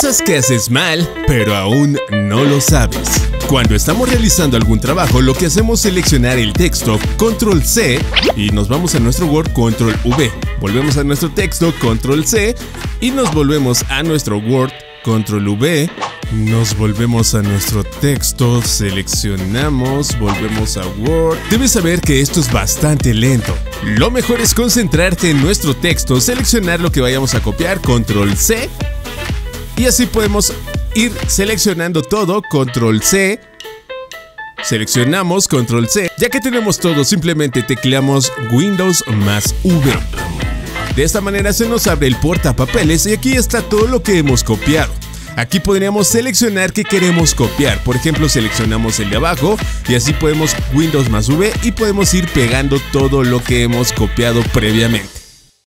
Cosas que haces mal, pero aún no lo sabes. Cuando estamos realizando algún trabajo, lo que hacemos es seleccionar el texto, control C, y nos vamos a nuestro Word, control V. Volvemos a nuestro texto, control C, y nos volvemos a nuestro Word, control V. Nos volvemos a nuestro texto, seleccionamos, volvemos a Word. Debes saber que esto es bastante lento. Lo mejor es concentrarte en nuestro texto, seleccionar lo que vayamos a copiar, control C, y así podemos ir seleccionando todo, control C. Seleccionamos control C. Ya que tenemos todo, simplemente tecleamos Windows más V. De esta manera se nos abre el portapapeles y aquí está todo lo que hemos copiado. Aquí podríamos seleccionar qué queremos copiar. Por ejemplo, seleccionamos el de abajo y así podemos Windows más V y podemos ir pegando todo lo que hemos copiado previamente.